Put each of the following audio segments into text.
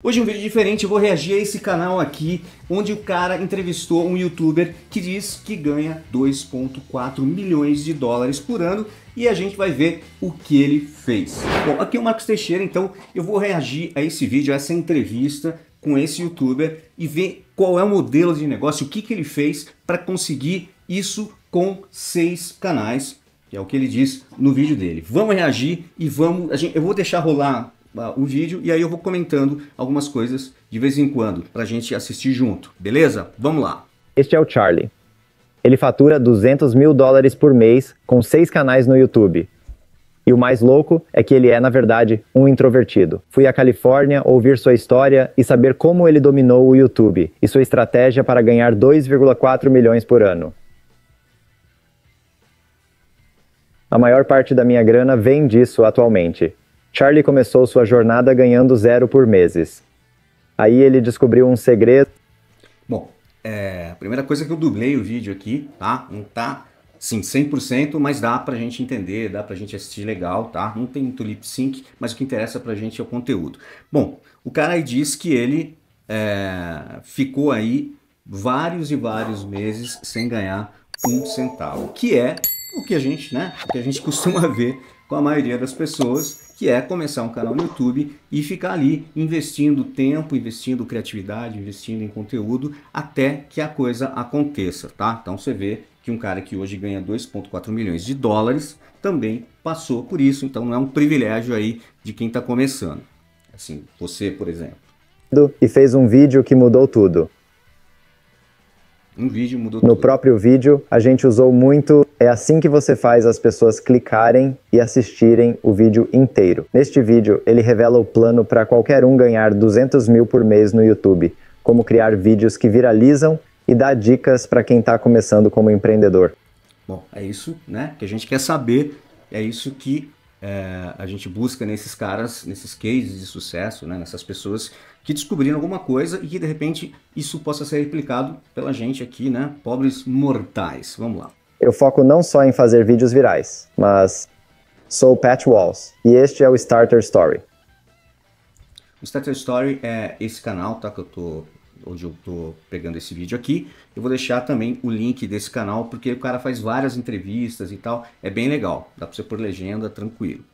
Hoje um vídeo diferente, eu vou reagir a esse canal aqui, onde o cara entrevistou um youtuber que diz que ganha 2.4 milhões de dólares por ano e a gente vai ver o que ele fez. Bom, aqui é o Marcos Teixeira, então eu vou reagir a esse vídeo, a essa entrevista com esse youtuber e ver qual é o modelo de negócio, o que, que ele fez para conseguir isso com seis canais, que é o que ele diz no vídeo dele. Vamos reagir e vamos, gente, eu vou deixar rolar o vídeo e aí eu vou comentando algumas coisas de vez em quando para a gente assistir junto, beleza? Vamos lá. Este é o Charlie. Ele fatura 200 mil dólares por mês com seis canais no YouTube. E o mais louco é que ele é, na verdade, um introvertido. Fui à Califórnia ouvir sua história e saber como ele dominou o YouTube e sua estratégia para ganhar 2,4 milhões por ano. A maior parte da minha grana vem disso atualmente. Charlie começou sua jornada ganhando zero por meses. Aí ele descobriu um segredo. Bom, é, a primeira coisa é que eu dublei o vídeo aqui, tá? Não tá, sim, 100%, mas dá pra gente entender, dá pra gente assistir legal, tá? Não tem muito lip sync, mas o que interessa pra gente é o conteúdo. Bom, o cara aí diz que ele é, ficou aí vários e vários meses sem ganhar um centavo, que é o que a gente, né, o que a gente costuma ver com a maioria das pessoas que é começar um canal no YouTube e ficar ali investindo tempo, investindo criatividade, investindo em conteúdo até que a coisa aconteça, tá? Então você vê que um cara que hoje ganha 2,4 milhões de dólares também passou por isso, então não é um privilégio aí de quem está começando. Assim, você, por exemplo. E fez um vídeo que mudou tudo. Um vídeo mudou No tudo. próprio vídeo, a gente usou muito. É assim que você faz as pessoas clicarem e assistirem o vídeo inteiro. Neste vídeo, ele revela o plano para qualquer um ganhar 200 mil por mês no YouTube, como criar vídeos que viralizam e dá dicas para quem está começando como empreendedor. Bom, é isso né, que a gente quer saber, é isso que é, a gente busca nesses caras, nesses cases de sucesso, né, nessas pessoas que descobriram alguma coisa e que de repente isso possa ser replicado pela gente aqui, né, pobres mortais. Vamos lá. Eu foco não só em fazer vídeos virais, mas sou Pat Walls e este é o Starter Story. O Starter Story é esse canal, tá, que eu tô onde eu tô pegando esse vídeo aqui. Eu vou deixar também o link desse canal, porque o cara faz várias entrevistas e tal. É bem legal. Dá pra você pôr legenda, tranquilo.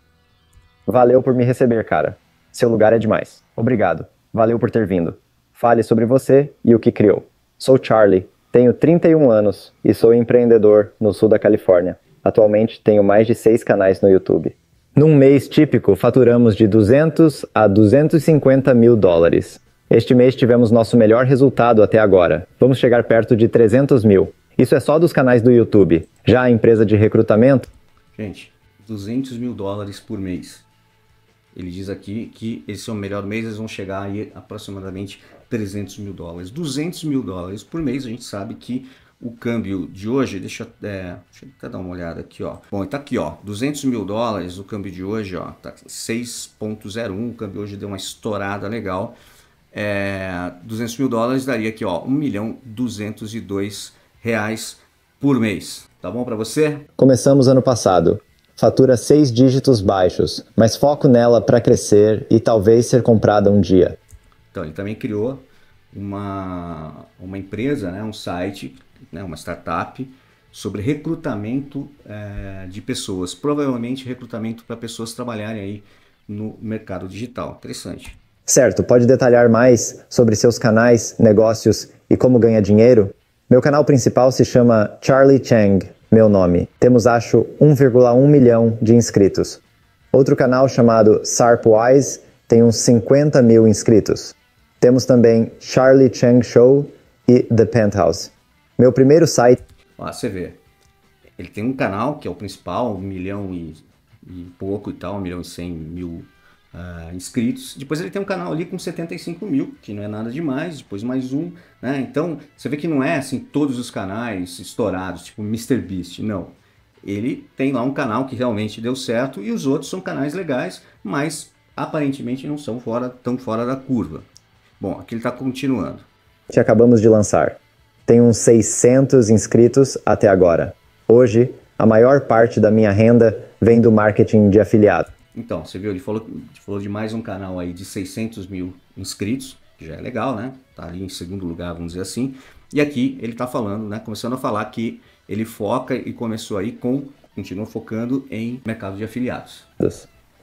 Valeu por me receber, cara. Seu lugar é demais. Obrigado. Valeu por ter vindo. Fale sobre você e o que criou. Sou Charlie, tenho 31 anos e sou empreendedor no sul da Califórnia. Atualmente tenho mais de seis canais no YouTube. Num mês típico, faturamos de 200 a 250 mil dólares. Este mês tivemos nosso melhor resultado até agora. Vamos chegar perto de 300 mil. Isso é só dos canais do YouTube. Já a empresa de recrutamento. Gente, 200 mil dólares por mês. Ele diz aqui que esse é o melhor mês, eles vão chegar aí aproximadamente 300 mil dólares. 200 mil dólares por mês, a gente sabe que o câmbio de hoje, deixa, é, deixa eu até dar uma olhada aqui, ó. Bom, tá aqui, ó, 200 mil dólares, o câmbio de hoje, ó, tá 6.01, o câmbio hoje deu uma estourada legal é, 200 mil dólares daria aqui, ó, 1 milhão 202 reais por mês. Tá bom para você? Começamos ano passado. Fatura seis dígitos baixos, mas foco nela para crescer e talvez ser comprada um dia. Então, ele também criou uma, uma empresa, né, um site, né, uma startup sobre recrutamento é, de pessoas, provavelmente recrutamento para pessoas trabalharem aí no mercado digital. Interessante. Certo, pode detalhar mais sobre seus canais, negócios e como ganha dinheiro? Meu canal principal se chama Charlie Chang, meu nome. Temos acho 1,1 milhão de inscritos. Outro canal chamado Sarpwise tem uns 50 mil inscritos. Temos também Charlie Chang Show e The Penthouse. Meu primeiro site. Ó, você vê. Ele tem um canal que é o principal, um milhão e, e pouco e tal, um milhão e cem mil uh, inscritos. Depois ele tem um canal ali com 75 mil, que não é nada demais. Depois mais um, né? Então você vê que não é assim todos os canais estourados, tipo MrBeast, não. Ele tem lá um canal que realmente deu certo e os outros são canais legais, mas aparentemente não são fora, tão fora da curva. Bom, aqui ele está continuando. Que acabamos de lançar. Tem uns 600 inscritos até agora. Hoje, a maior parte da minha renda vem do marketing de afiliado. Então, você viu, ele falou, falou de mais um canal aí de 600 mil inscritos, que já é legal, né? Tá ali em segundo lugar, vamos dizer assim. E aqui ele tá falando, né? Começando a falar que ele foca e começou aí com, continua focando em mercado de afiliados.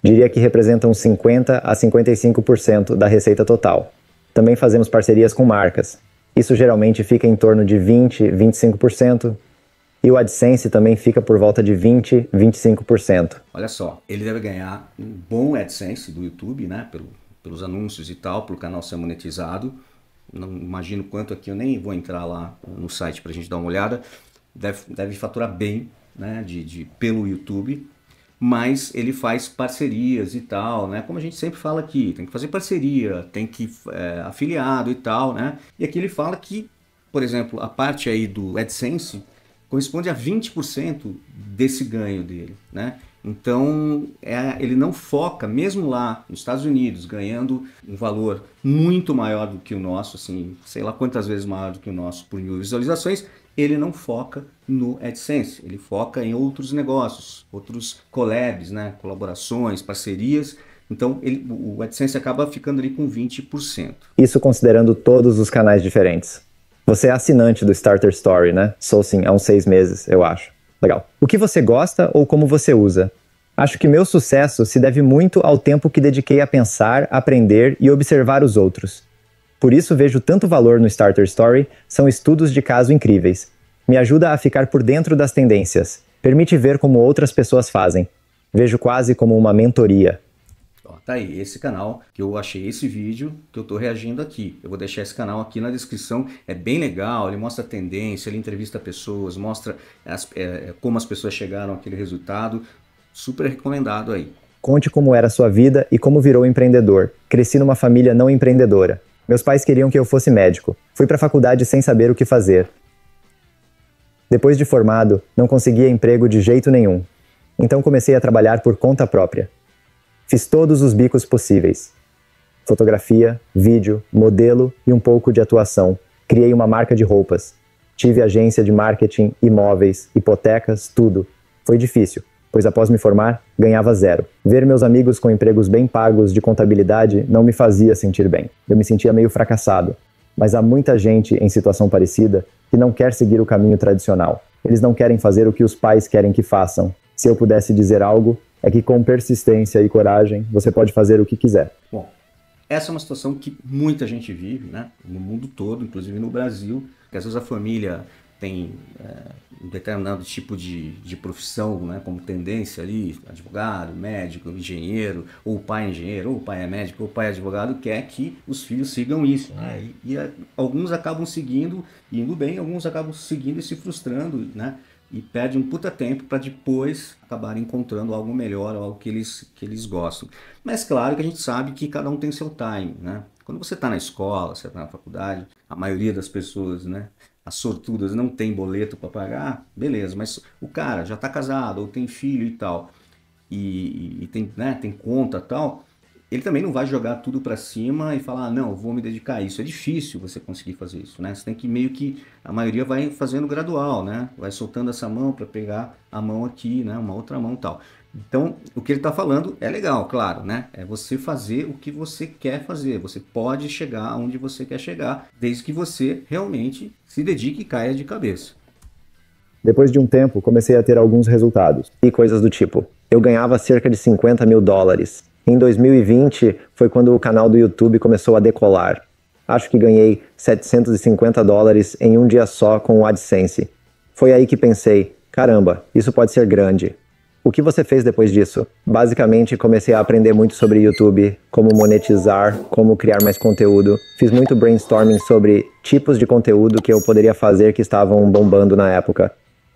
Diria que representam 50 a 55% da receita total. Também fazemos parcerias com marcas. Isso geralmente fica em torno de 20, 25%, e o AdSense também fica por volta de 20, 25%. Olha só, ele deve ganhar um bom AdSense do YouTube, né? Pelo, pelos anúncios e tal, para o canal ser monetizado. Não imagino quanto aqui, eu nem vou entrar lá no site para a gente dar uma olhada. Deve, deve faturar bem né? de, de, pelo YouTube, mas ele faz parcerias e tal, né? Como a gente sempre fala aqui, tem que fazer parceria, tem que é, afiliado e tal, né? E aqui ele fala que, por exemplo, a parte aí do AdSense corresponde a 20% desse ganho dele, né? Então, é, ele não foca, mesmo lá nos Estados Unidos, ganhando um valor muito maior do que o nosso, assim, sei lá quantas vezes maior do que o nosso por mil visualizações, ele não foca no AdSense, ele foca em outros negócios, outros collabs, né, colaborações, parcerias. Então, ele, o AdSense acaba ficando ali com 20%. Isso considerando todos os canais diferentes. Você é assinante do Starter Story, né? Sou sim, há uns seis meses, eu acho. Legal. O que você gosta ou como você usa? Acho que meu sucesso se deve muito ao tempo que dediquei a pensar, aprender e observar os outros. Por isso vejo tanto valor no Starter Story, são estudos de caso incríveis. Me ajuda a ficar por dentro das tendências, permite ver como outras pessoas fazem. Vejo quase como uma mentoria. Tá aí, esse canal que eu achei esse vídeo que eu tô reagindo aqui. Eu vou deixar esse canal aqui na descrição. É bem legal, ele mostra tendência, ele entrevista pessoas, mostra as, é, como as pessoas chegaram àquele resultado. Super recomendado aí. Conte como era a sua vida e como virou empreendedor. Cresci numa família não empreendedora. Meus pais queriam que eu fosse médico. Fui para a faculdade sem saber o que fazer. Depois de formado, não conseguia emprego de jeito nenhum. Então comecei a trabalhar por conta própria. Fiz todos os bicos possíveis: fotografia, vídeo, modelo e um pouco de atuação. Criei uma marca de roupas. Tive agência de marketing, imóveis, hipotecas, tudo. Foi difícil, pois após me formar, ganhava zero. Ver meus amigos com empregos bem pagos de contabilidade não me fazia sentir bem. Eu me sentia meio fracassado. Mas há muita gente em situação parecida que não quer seguir o caminho tradicional. Eles não querem fazer o que os pais querem que façam. Se eu pudesse dizer algo, é que com persistência e coragem você pode fazer o que quiser. Bom, essa é uma situação que muita gente vive, né? No mundo todo, inclusive no Brasil, que às vezes a família tem é, um determinado tipo de, de profissão, né, como tendência ali, advogado, médico, engenheiro, ou o pai é engenheiro, ou o pai é médico, ou o pai é advogado, quer que os filhos sigam isso. Né? E, e a, alguns acabam seguindo, indo bem, alguns acabam seguindo e se frustrando, né? E perde um puta tempo para depois acabar encontrando algo melhor, algo que eles, que eles gostam. Mas claro que a gente sabe que cada um tem seu time, né? Quando você está na escola, você está na faculdade, a maioria das pessoas, né? As sortudas não tem boleto para pagar, beleza, mas o cara já está casado ou tem filho e tal, e, e tem, né, tem conta tal, ele também não vai jogar tudo para cima e falar, ah, não, vou me dedicar a isso. É difícil você conseguir fazer isso, né? Você tem que meio que, a maioria vai fazendo gradual, né? Vai soltando essa mão para pegar a mão aqui, né? Uma outra mão tal. Então, o que ele está falando é legal, claro, né? É você fazer o que você quer fazer. Você pode chegar onde você quer chegar, desde que você realmente se dedique e caia de cabeça. Depois de um tempo, comecei a ter alguns resultados e coisas do tipo: eu ganhava cerca de 50 mil dólares em 2020 foi quando o canal do YouTube começou a decolar. Acho que ganhei 750 dólares em um dia só com o AdSense. Foi aí que pensei: caramba, isso pode ser grande. O que você fez depois disso? Basicamente, comecei a aprender muito sobre YouTube, como monetizar, como criar mais conteúdo. Fiz muito brainstorming sobre tipos de conteúdo que eu poderia fazer que estavam bombando na época.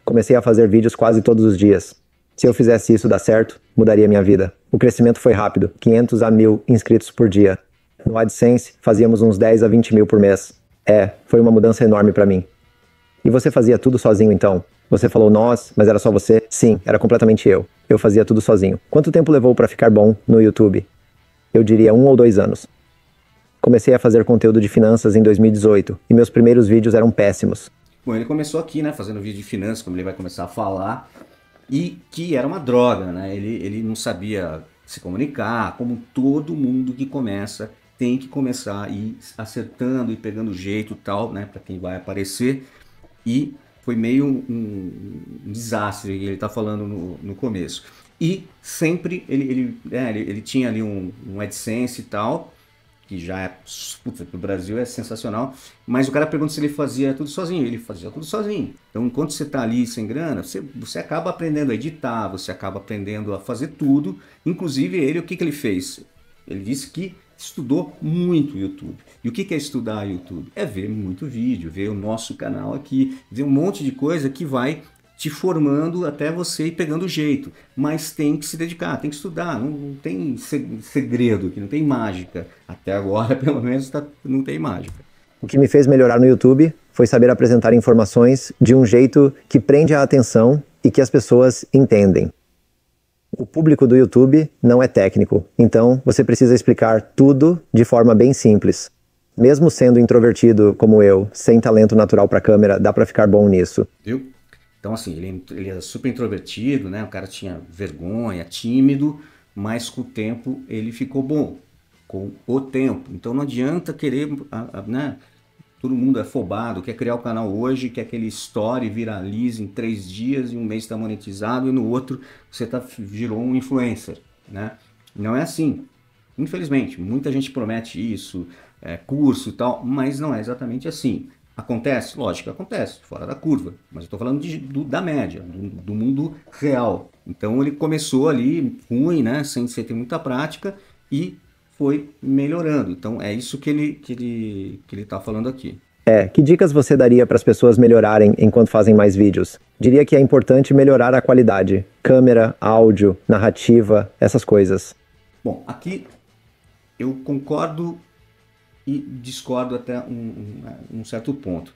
Comecei a fazer vídeos quase todos os dias. Se eu fizesse isso dar certo, mudaria minha vida. O crescimento foi rápido, 500 a 1000 inscritos por dia. No AdSense, fazíamos uns 10 a 20 mil por mês. É, foi uma mudança enorme para mim. E você fazia tudo sozinho então? Você falou nós, mas era só você? Sim, era completamente eu. Eu fazia tudo sozinho. Quanto tempo levou para ficar bom no YouTube? Eu diria um ou dois anos. Comecei a fazer conteúdo de finanças em 2018 e meus primeiros vídeos eram péssimos. Bom, ele começou aqui, né, fazendo vídeo de finanças, como ele vai começar a falar e que era uma droga, né? Ele, ele não sabia se comunicar, como todo mundo que começa tem que começar a ir acertando e pegando jeito tal, né, para quem vai aparecer. E foi meio um, um desastre que ele está falando no, no começo. E sempre ele, ele, é, ele, ele, tinha ali um, um AdSense e tal, que já é, puta, pro Brasil é sensacional, mas o cara pergunta se ele fazia tudo sozinho, ele fazia tudo sozinho. Então, enquanto você está ali sem grana, você, você acaba aprendendo a editar, você acaba aprendendo a fazer tudo, inclusive ele, o que, que ele fez? Ele disse que estudou muito YouTube. E o que é estudar YouTube? É ver muito vídeo, ver o nosso canal aqui, ver um monte de coisa que vai te formando até você ir pegando jeito. Mas tem que se dedicar, tem que estudar, não, não tem segredo, que não tem mágica. Até agora, pelo menos, tá, não tem mágica. O que me fez melhorar no YouTube foi saber apresentar informações de um jeito que prende a atenção e que as pessoas entendem. O público do YouTube não é técnico, então você precisa explicar tudo de forma bem simples. Mesmo sendo introvertido como eu, sem talento natural para câmera, dá para ficar bom nisso. Viu? Então, assim, ele, ele era super introvertido, né? O cara tinha vergonha, tímido, mas com o tempo ele ficou bom. Com o tempo. Então não adianta querer, né? todo mundo é afobado, quer criar o canal hoje, quer que ele story, viralize em três dias, e um mês está monetizado, e no outro você tá, virou um influencer, né? Não é assim. Infelizmente, muita gente promete isso, é, curso e tal, mas não é exatamente assim. Acontece? Lógico que acontece, fora da curva. Mas eu estou falando de, do, da média, do, do, mundo real. Então ele começou ali ruim, né? Sem, sem ter muita prática e foi melhorando. Então é isso que ele que ele que ele está falando aqui. É, que dicas você daria para as pessoas melhorarem enquanto fazem mais vídeos? Diria que é importante melhorar a qualidade, câmera, áudio, narrativa, essas coisas. Bom, aqui eu concordo e discordo até um, um, um certo ponto.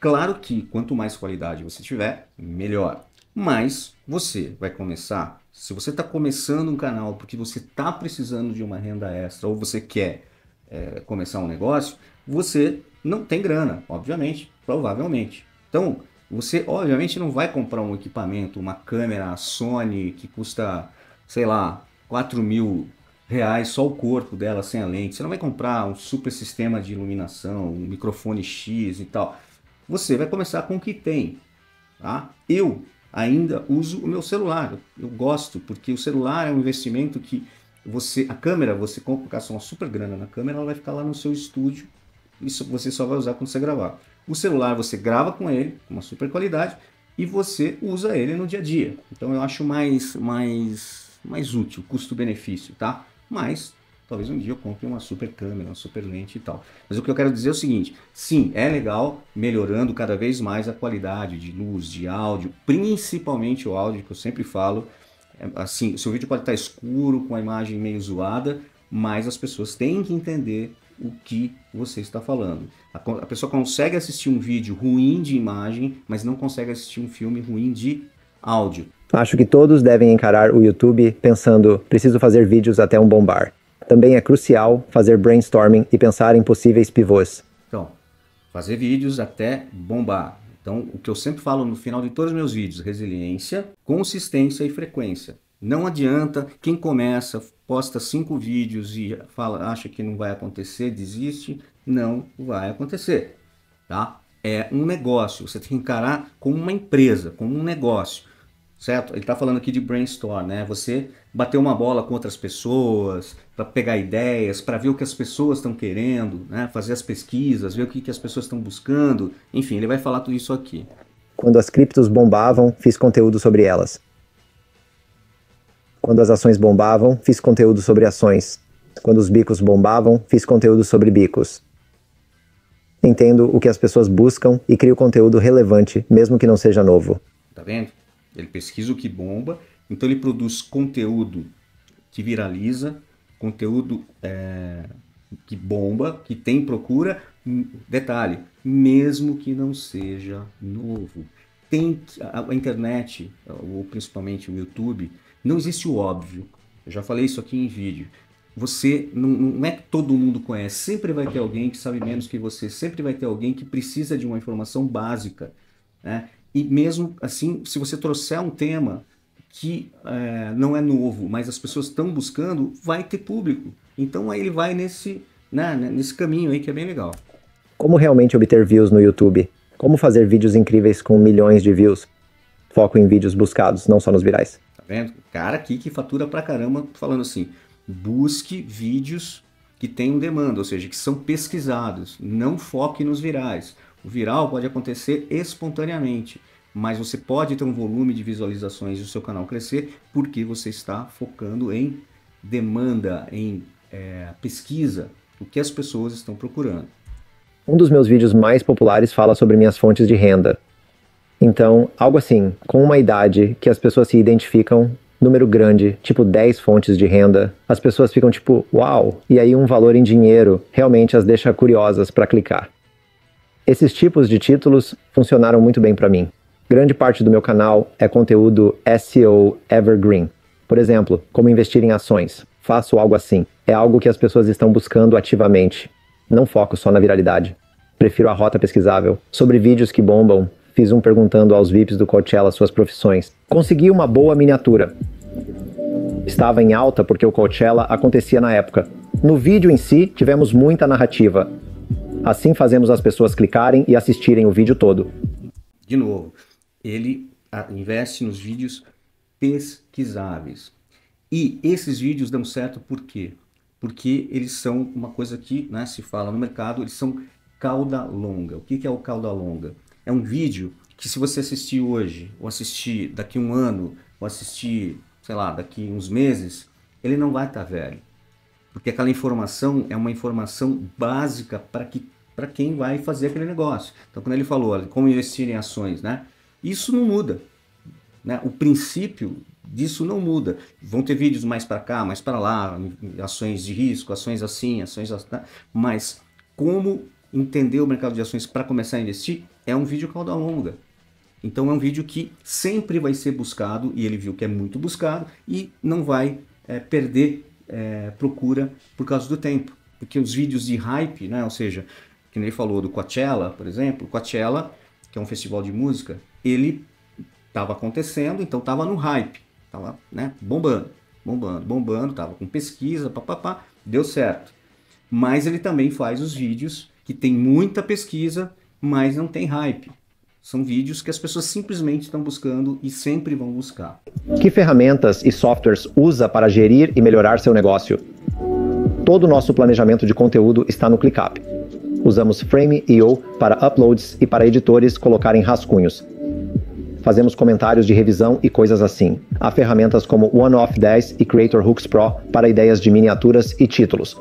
Claro que quanto mais qualidade você tiver, melhor. Mas você vai começar se você está começando um canal porque você está precisando de uma renda extra ou você quer é, começar um negócio, você não tem grana, obviamente, provavelmente. Então, você obviamente não vai comprar um equipamento, uma câmera Sony que custa, sei lá, 4 mil reais só o corpo dela sem a lente. Você não vai comprar um super sistema de iluminação, um microfone X e tal. Você vai começar com o que tem. Tá? Eu ainda uso o meu celular. Eu gosto, porque o celular é um investimento que você. A câmera, você compra uma super grana na câmera, ela vai ficar lá no seu estúdio. Isso você só vai usar quando você gravar. O celular você grava com ele, com uma super qualidade, e você usa ele no dia a dia. Então eu acho mais, mais, mais útil, custo-benefício, tá? Mas talvez um dia eu compre uma super câmera, uma super lente e tal. Mas o que eu quero dizer é o seguinte: sim, é legal melhorando cada vez mais a qualidade de luz, de áudio, principalmente o áudio, que eu sempre falo. É, assim, o seu vídeo pode estar escuro, com a imagem meio zoada, mas as pessoas têm que entender o que você está falando. A, a pessoa consegue assistir um vídeo ruim de imagem, mas não consegue assistir um filme ruim de áudio. Acho que todos devem encarar o YouTube pensando: preciso fazer vídeos até um bombar. Também é crucial fazer brainstorming e pensar em possíveis pivôs. Então, fazer vídeos até bombar. Então, o que eu sempre falo no final de todos os meus vídeos, resiliência, consistência e frequência. Não adianta quem começa, posta cinco vídeos e fala, acha que não vai acontecer, desiste. Não vai acontecer, tá? É um negócio. Você tem que encarar como uma empresa, como um negócio certo? Ele está falando aqui de brainstorm, né? Você bater uma bola com outras pessoas, para pegar ideias, para ver o que as pessoas estão querendo, né? Fazer as pesquisas, ver o que, que as pessoas estão buscando. Enfim, ele vai falar tudo isso aqui. Quando as criptos bombavam, fiz conteúdo sobre elas. Quando as ações bombavam, fiz conteúdo sobre ações. Quando os bicos bombavam, fiz conteúdo sobre bicos. Entendo o que as pessoas buscam e crio conteúdo relevante, mesmo que não seja novo. Tá vendo? Ele pesquisa o que bomba, então ele produz conteúdo que viraliza, conteúdo é, que bomba, que tem procura. Detalhe, mesmo que não seja novo. Tem a, internet, ou principalmente o YouTube, não existe o óbvio. Eu já falei isso aqui em vídeo. Você não, não, é que todo mundo conhece, sempre vai ter alguém que sabe menos que você, sempre vai ter alguém que precisa de uma informação básica. Né? E mesmo assim, se você trouxer um tema que é, não é novo, mas as pessoas estão buscando, vai ter público. Então aí ele vai nesse, né, nesse caminho aí que é bem legal. Como realmente obter views no YouTube? Como fazer vídeos incríveis com milhões de views? Foco em vídeos buscados, não só nos virais. Tá vendo? Cara aqui que fatura pra caramba falando assim: busque vídeos que tenham demanda, ou seja, que são pesquisados. Não foque nos virais. O viral pode acontecer espontaneamente mas você pode ter um volume de visualizações e o seu canal crescer porque você está focando em demanda, em é, pesquisa, o que as pessoas estão procurando. Um dos meus vídeos mais populares fala sobre minhas fontes de renda. Então, algo assim, com uma idade que as pessoas se identificam, número grande, tipo 10 fontes de renda, as pessoas ficam tipo, uau! E aí um valor em dinheiro realmente as deixa curiosas para clicar. Esses tipos de títulos funcionaram muito bem para mim. Grande parte do meu canal é conteúdo SEO evergreen. Por exemplo, como investir em ações. Faço algo assim. É algo que as pessoas estão buscando ativamente. Não foco só na viralidade. Prefiro a rota pesquisável. Sobre vídeos que bombam, fiz um perguntando aos VIPs do Coachella suas profissões. Consegui uma boa miniatura. Estava em alta porque o Coachella acontecia na época. No vídeo em si, tivemos muita narrativa. Assim fazemos as pessoas clicarem e assistirem o vídeo todo. De novo, ele investe nos vídeos pesquisáveis. E esses vídeos dão certo por quê? Porque eles são uma coisa que né, se fala no mercado, eles são cauda longa. O que é o cauda longa? É um vídeo que se você assistir hoje, ou assistir daqui um ano, ou assistir, sei lá, daqui uns meses, ele não vai estar velho. Porque aquela informação é uma informação básica para que para quem vai fazer aquele negócio. Então, quando ele falou como investir em ações, né? Isso não muda. Né? O princípio disso não muda. Vão ter vídeos mais para cá, mais para lá, ações de risco, ações assim, ações assim, mas como entender o mercado de ações para começar a investir é um vídeo cauda longa. Então é um vídeo que sempre vai ser buscado e ele viu que é muito buscado e não vai é, perder é, procura por causa do tempo. Porque os vídeos de hype, né, ou seja, que ele falou do Coachella, por exemplo, Coachella, que é um festival de música, ele estava acontecendo, então estava no hype, estava né, bombando, bombando, bombando, estava com pesquisa, papapá, deu certo. Mas ele também faz os vídeos que tem muita pesquisa, mas não tem hype. São vídeos que as pessoas simplesmente estão buscando e sempre vão buscar. Que ferramentas e softwares usa para gerir e melhorar seu negócio? Todo o nosso planejamento de conteúdo está no ClickUp. Usamos Frame.io para uploads e para editores colocarem rascunhos fazemos comentários de revisão e coisas assim. Há ferramentas como OneOff 10 e Creator Hooks Pro para ideias de miniaturas e títulos.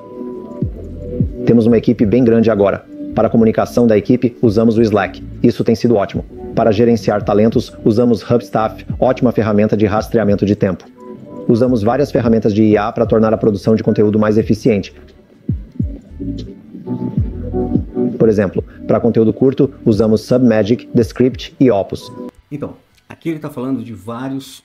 Temos uma equipe bem grande agora. Para a comunicação da equipe, usamos o Slack. Isso tem sido ótimo. Para gerenciar talentos, usamos Hubstaff, ótima ferramenta de rastreamento de tempo. Usamos várias ferramentas de IA para tornar a produção de conteúdo mais eficiente. Por exemplo, para conteúdo curto, usamos Submagic, Descript e Opus. Então, aqui ele está falando de vários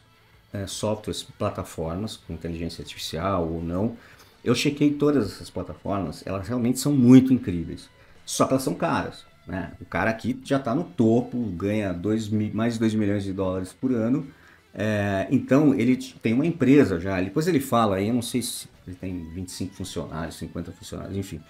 é, softwares, plataformas com inteligência artificial ou não. Eu chequei todas essas plataformas, elas realmente são muito incríveis. Só que elas são caras. Né? O cara aqui já está no topo, ganha dois, mais de 2 milhões de dólares por ano. É, então ele tem uma empresa já. Depois ele fala aí, eu não sei se ele tem 25 funcionários, 50 funcionários, enfim.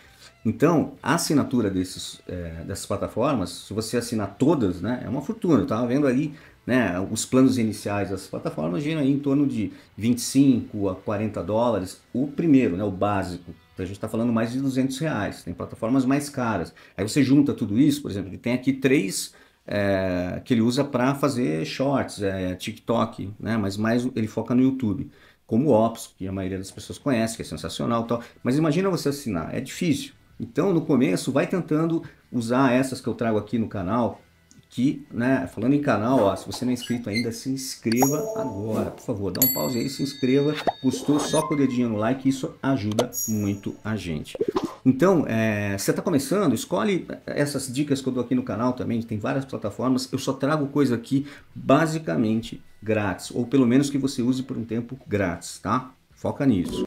Então, a assinatura desses, é, dessas plataformas, se você assinar todas, né, é uma fortuna. Eu estava vendo ali né, os planos iniciais dessas plataformas giram em torno de 25 a 40 dólares. O primeiro, né, o básico. Então, a gente está falando mais de 200 reais. Tem plataformas mais caras. Aí você junta tudo isso, por exemplo, ele tem aqui três é, que ele usa para fazer shorts, é, TikTok, né, mas mais ele foca no YouTube. Como o Ops, que a maioria das pessoas conhece, que é sensacional tal. Mas imagina você assinar, é difícil. Então, no começo, vai tentando usar essas que eu trago aqui no canal, que, né, falando em canal, ó, se você não é inscrito ainda, se inscreva agora, por favor, dá um pause aí, se inscreva, gostou, só com o dedinho no like, isso ajuda muito a gente. Então, é, você está começando, escolhe essas dicas que eu dou aqui no canal também, tem várias plataformas, eu só trago coisa aqui basicamente grátis, ou pelo menos que você use por um tempo grátis, tá? Foca nisso.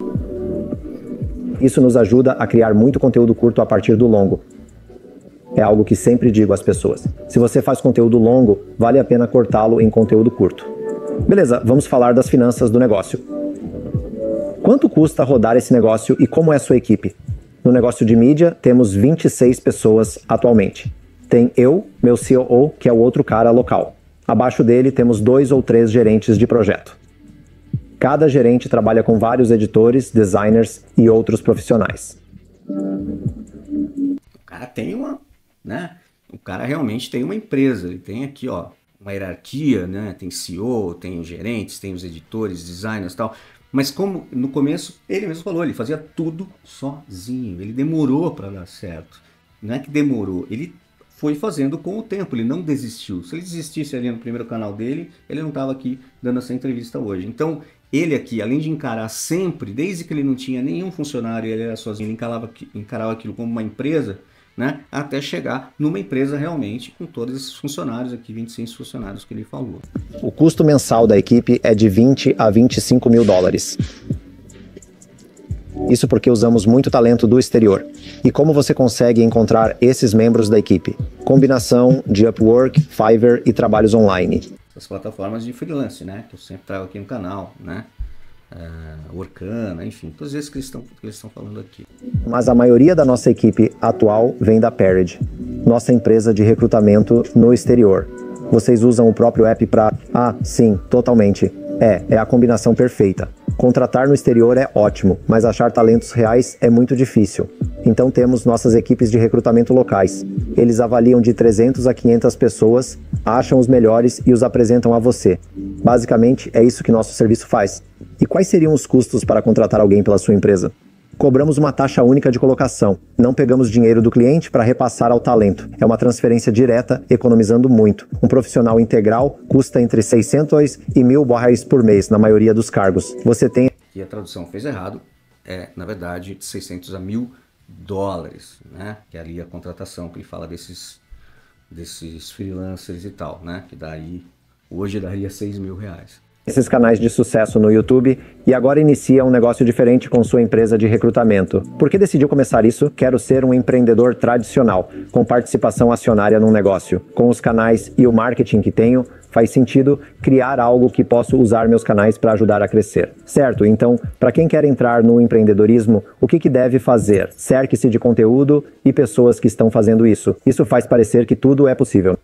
Isso nos ajuda a criar muito conteúdo curto a partir do longo. É algo que sempre digo às pessoas. Se você faz conteúdo longo, vale a pena cortá-lo em conteúdo curto. Beleza, vamos falar das finanças do negócio. Quanto custa rodar esse negócio e como é a sua equipe? No negócio de mídia, temos 26 pessoas atualmente. Tem eu, meu COO, que é o outro cara local. Abaixo dele temos dois ou três gerentes de projeto. Cada gerente trabalha com vários editores, designers e outros profissionais. O cara tem uma, né? O cara realmente tem uma empresa, ele tem aqui, ó, uma hierarquia, né? Tem CEO, tem os gerentes, tem os editores, designers tal. Mas como no começo, ele mesmo falou, ele fazia tudo sozinho. Ele demorou para dar certo. Não é que demorou, ele foi fazendo com o tempo, ele não desistiu. Se ele desistisse ali no primeiro canal dele, ele não estava aqui dando essa entrevista hoje. Então, ele aqui, além de encarar sempre, desde que ele não tinha nenhum funcionário, ele era sozinho, ele encarava, encarava aquilo como uma empresa, né, até chegar numa empresa realmente com todos esses funcionários aqui, 26 funcionários que ele falou. O custo mensal da equipe é de 20 a 25 mil dólares. Isso porque usamos muito talento do exterior. E como você consegue encontrar esses membros da equipe? Combinação de Upwork, Fiverr e trabalhos online. As plataformas de freelance, né? Que eu sempre trago aqui no canal, né? Uh, Orkana, enfim, todos esses que estão, que eles estão falando aqui. Mas a maioria da nossa equipe atual vem da Parade, nossa empresa de recrutamento no exterior. Vocês usam o próprio app para. Ah, sim, totalmente. É, é a combinação perfeita. Contratar no exterior é ótimo, mas achar talentos reais é muito difícil. Então temos nossas equipes de recrutamento locais. Eles avaliam de 300 a 500 pessoas, acham os melhores e os apresentam a você. Basicamente, é isso que nosso serviço faz. E quais seriam os custos para contratar alguém pela sua empresa? Cobramos uma taxa única de colocação. Não pegamos dinheiro do cliente para repassar ao talento. É uma transferência direta, economizando muito. Um profissional integral custa entre 600 e 1.000 reais por mês, na maioria dos cargos. Você tem. E a tradução fez errado. É, na verdade, de 600 a 1.000 dólares, né? Que é ali a contratação que ele fala desses, desses freelancers e tal, né? Que daí, hoje daria 6 mil reais esses canais de sucesso no YouTube e agora inicia um negócio diferente com sua empresa de recrutamento. Por que decidiu começar isso? Quero ser um empreendedor tradicional, com participação acionária num negócio. Com os canais e o marketing que tenho, faz sentido criar algo que possa usar meus canais para ajudar a crescer. Certo? Então, para quem quer entrar no empreendedorismo, o que, que deve fazer? Cerque-se de conteúdo e pessoas que estão fazendo isso. Isso faz parecer que tudo é possível.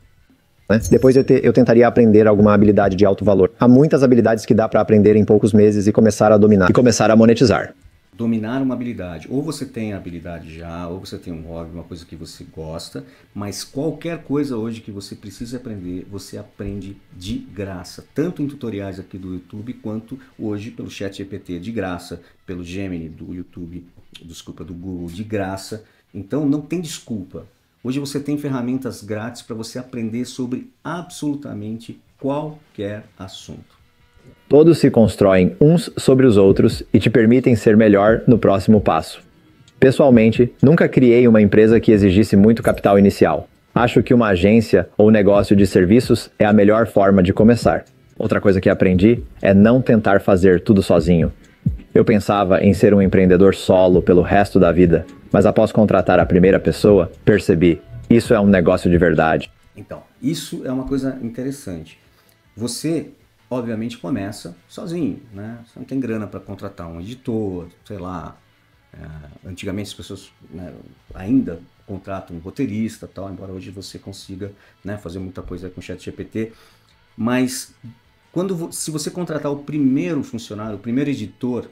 Né? Depois eu, te, eu, tentaria aprender alguma habilidade de alto valor. Há muitas habilidades que dá para aprender em poucos meses e começar a dominar. E começar a monetizar. Dominar uma habilidade. Ou você tem a habilidade já, ou você tem um hobby, uma coisa que você gosta, mas qualquer coisa hoje que você precisa aprender, você aprende de graça. Tanto em tutoriais aqui do YouTube, quanto hoje pelo chat GPT de graça, pelo Gemini do YouTube, desculpa, do Google de graça. Então não tem desculpa. Hoje você tem ferramentas grátis para você aprender sobre absolutamente qualquer assunto. Todos se constroem uns sobre os outros e te permitem ser melhor no próximo passo. Pessoalmente, nunca criei uma empresa que exigisse muito capital inicial. Acho que uma agência ou negócio de serviços é a melhor forma de começar. Outra coisa que aprendi é não tentar fazer tudo sozinho. Eu pensava em ser um empreendedor solo pelo resto da vida, mas após contratar a primeira pessoa, percebi: isso é um negócio de verdade. Então, isso é uma coisa interessante. Você, obviamente, começa sozinho, né? Você não tem grana para contratar um editor, sei lá. É, antigamente as pessoas né, ainda contratam um roteirista, tal, embora hoje você consiga né, fazer muita coisa com o Chat GPT. Mas quando se você contratar o primeiro funcionário, o primeiro editor,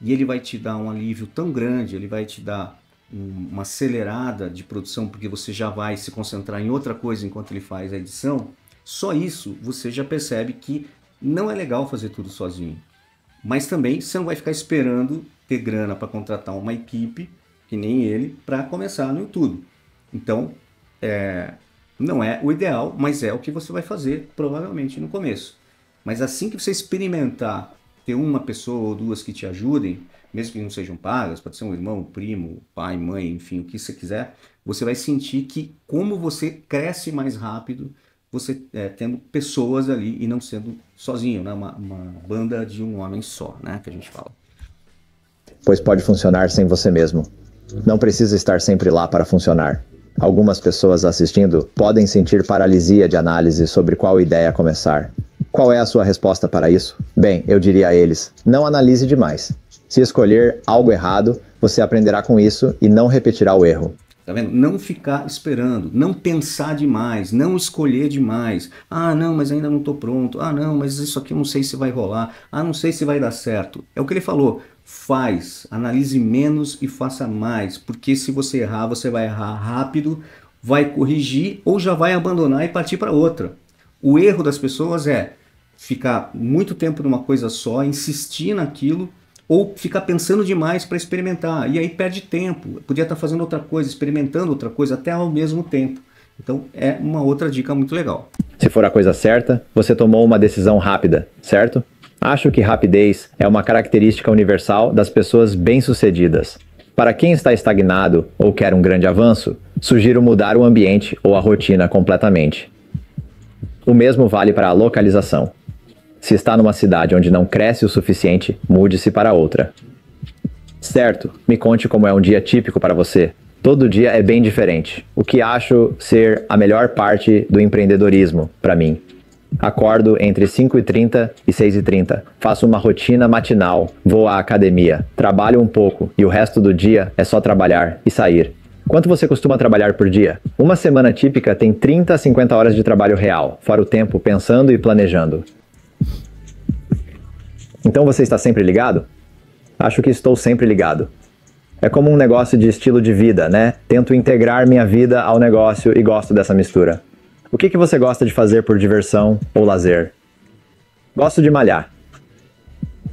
e ele vai te dar um alívio tão grande, ele vai te dar uma acelerada de produção, porque você já vai se concentrar em outra coisa enquanto ele faz a edição, só isso você já percebe que não é legal fazer tudo sozinho. Mas também você não vai ficar esperando ter grana para contratar uma equipe, que nem ele, para começar no YouTube. Então, é, não é o ideal, mas é o que você vai fazer provavelmente no começo. Mas assim que você experimentar ter uma pessoa ou duas que te ajudem, mesmo que não sejam pagas, pode ser um irmão, um primo, pai, mãe, enfim, o que você quiser, você vai sentir que como você cresce mais rápido, você é, tendo pessoas ali e não sendo sozinho, né? Uma, uma, banda de um homem só, né? Que a gente fala. Pois pode funcionar sem você mesmo. Não precisa estar sempre lá para funcionar. Algumas pessoas assistindo podem sentir paralisia de análise sobre qual ideia começar. Qual é a sua resposta para isso? Bem, eu diria a eles: não analise demais. Se escolher algo errado, você aprenderá com isso e não repetirá o erro. Tá vendo? Não ficar esperando, não pensar demais, não escolher demais. Ah, não, mas ainda não estou pronto. Ah, não, mas isso aqui eu não sei se vai rolar. Ah, não sei se vai dar certo. É o que ele falou. Faz, analise menos e faça mais, porque se você errar, você vai errar rápido, vai corrigir ou já vai abandonar e partir para outra. O erro das pessoas é ficar muito tempo numa coisa só, insistir naquilo ou ficar pensando demais para experimentar. E aí perde tempo. Podia estar tá fazendo outra coisa, experimentando outra coisa até ao mesmo tempo. Então é uma outra dica muito legal. Se for a coisa certa, você tomou uma decisão rápida, certo? Acho que rapidez é uma característica universal das pessoas bem-sucedidas. Para quem está estagnado ou quer um grande avanço, sugiro mudar o ambiente ou a rotina completamente. O mesmo vale para a localização. Se está numa cidade onde não cresce o suficiente, mude-se para outra. Certo, me conte como é um dia típico para você. Todo dia é bem diferente, o que acho ser a melhor parte do empreendedorismo para mim. Acordo entre 5h30 e 6h30. Faço uma rotina matinal, vou à academia, trabalho um pouco e o resto do dia é só trabalhar e sair. Quanto você costuma trabalhar por dia? Uma semana típica tem 30 a 50 horas de trabalho real, fora o tempo pensando e planejando. Então você está sempre ligado? Acho que estou sempre ligado. É como um negócio de estilo de vida, né? Tento integrar minha vida ao negócio e gosto dessa mistura. O que, que você gosta de fazer por diversão ou lazer? Gosto de malhar.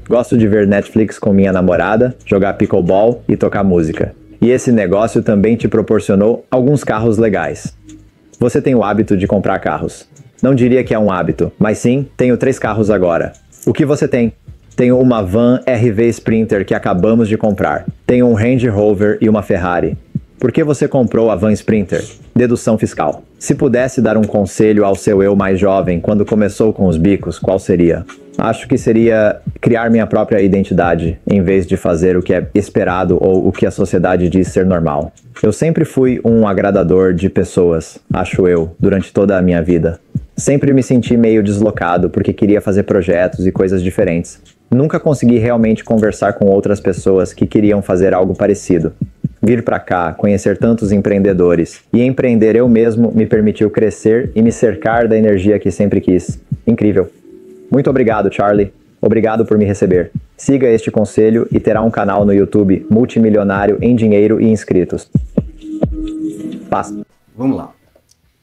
Gosto de ver Netflix com minha namorada, jogar pickleball e tocar música. E esse negócio também te proporcionou alguns carros legais. Você tem o hábito de comprar carros. Não diria que é um hábito, mas sim, tenho três carros agora. O que você tem? Tenho uma van RV Sprinter que acabamos de comprar. Tenho um Range Rover e uma Ferrari. Por que você comprou a van Sprinter? Dedução fiscal. Se pudesse dar um conselho ao seu eu mais jovem quando começou com os bicos, qual seria? Acho que seria criar minha própria identidade, em vez de fazer o que é esperado ou o que a sociedade diz ser normal. Eu sempre fui um agradador de pessoas, acho eu, durante toda a minha vida. Sempre me senti meio deslocado porque queria fazer projetos e coisas diferentes. Nunca consegui realmente conversar com outras pessoas que queriam fazer algo parecido. Vir para cá, conhecer tantos empreendedores e empreender eu mesmo me permitiu crescer e me cercar da energia que sempre quis. Incrível. Muito obrigado, Charlie. Obrigado por me receber. Siga este conselho e terá um canal no YouTube multimilionário em dinheiro e inscritos. Paz. Vamos lá.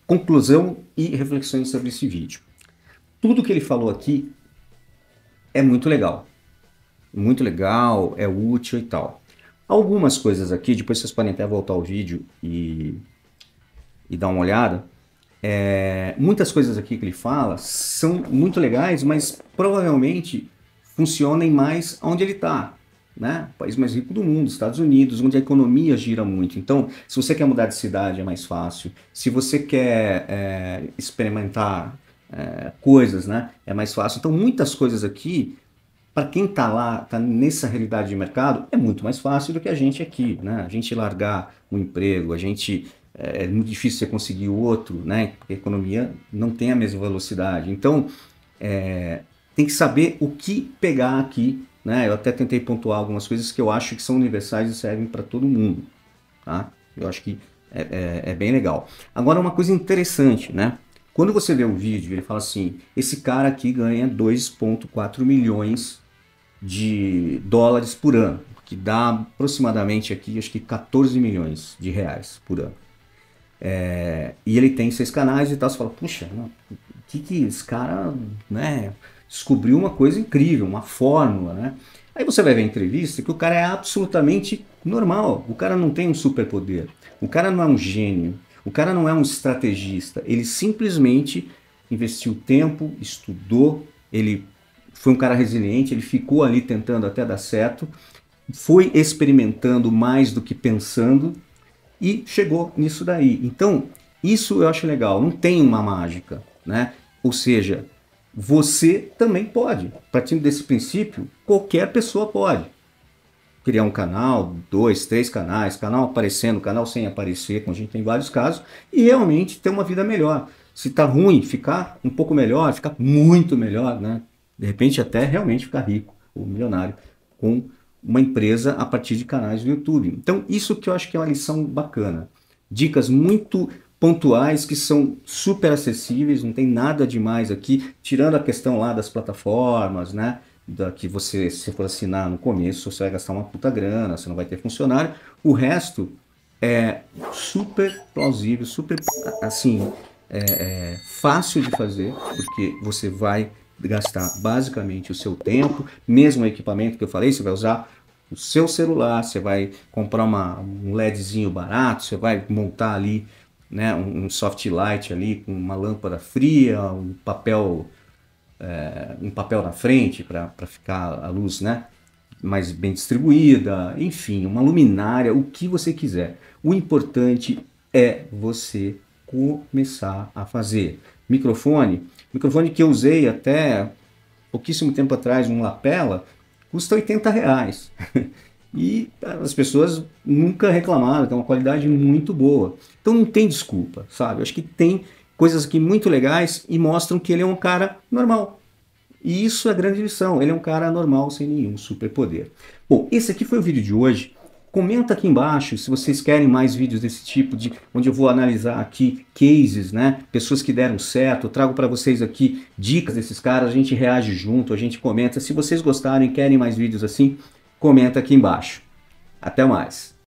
Conclusão e reflexões sobre esse vídeo. Tudo que ele falou aqui é muito legal. Muito legal, é útil e tal. Algumas coisas aqui, depois vocês podem até voltar ao vídeo e, e dar uma olhada. É, muitas coisas aqui que ele fala são muito legais, mas provavelmente funcionem mais onde ele está. Né? O país mais rico do mundo, Estados Unidos, onde a economia gira muito. Então, se você quer mudar de cidade, é mais fácil. Se você quer é, experimentar é, coisas, né? É mais fácil. Então, muitas coisas aqui, para quem está lá, está nessa realidade de mercado, é muito mais fácil do que a gente aqui, né? A gente largar um emprego, a gente é, é muito difícil você conseguir outro, né? Porque a economia não tem a mesma velocidade. Então, é, tem que saber o que pegar aqui, né? Eu até tentei pontuar algumas coisas que eu acho que são universais e servem para todo mundo, tá? Eu acho que é, é, é bem legal. Agora, uma coisa interessante, né? Quando você vê o vídeo, ele fala assim: esse cara aqui ganha 2,4 milhões de dólares por ano, que dá aproximadamente aqui, acho que 14 milhões de reais por ano. É, e ele tem seis canais e tal. Você fala, puxa, o que, que esse cara né, descobriu uma coisa incrível, uma fórmula, né? Aí você vai ver a entrevista que o cara é absolutamente normal. O cara não tem um superpoder. O cara não é um gênio. O cara não é um estrategista, ele simplesmente investiu tempo, estudou, ele foi um cara resiliente, ele ficou ali tentando até dar certo, foi experimentando mais do que pensando e chegou nisso daí. Então, isso eu acho legal, não tem uma mágica, né? Ou seja, você também pode. Partindo desse princípio, qualquer pessoa pode criar um canal, dois, três canais, canal aparecendo, canal sem aparecer, como a gente tem vários casos, e realmente ter uma vida melhor. Se tá ruim, ficar um pouco melhor, ficar muito melhor, né? De repente até realmente ficar rico ou milionário com uma empresa a partir de canais do YouTube. Então, isso que eu acho que é uma lição bacana. Dicas muito pontuais que são super acessíveis, não tem nada demais aqui, tirando a questão lá das plataformas, né? Da que você, se for assinar no começo, você vai gastar uma puta grana, você não vai ter funcionário. O resto é super plausível, super assim, é, é fácil de fazer, porque você vai gastar basicamente o seu tempo, mesmo o equipamento que eu falei, você vai usar o seu celular, você vai comprar uma, um LEDzinho barato, você vai montar ali né, um, um soft light ali com uma lâmpada fria, um papel é, um papel na frente para ficar a luz né, mais bem distribuída, enfim, uma luminária, o que você quiser. O importante é você começar a fazer. Microfone, microfone que eu usei até pouquíssimo tempo atrás, um lapela, custa 80 reais. e as pessoas nunca reclamaram, tem uma qualidade muito boa. Então não tem desculpa, sabe? Eu acho que tem coisas aqui muito legais e mostram que ele é um cara normal. E isso é grande lição, ele é um cara normal sem nenhum superpoder. Bom, esse aqui foi o vídeo de hoje. Comenta aqui embaixo se vocês querem mais vídeos desse tipo, de onde eu vou analisar aqui cases, né? Pessoas que deram certo. Eu trago para vocês aqui dicas desses caras, a gente reage junto, a gente comenta. Se vocês gostarem querem mais vídeos assim, comenta aqui embaixo. Até mais!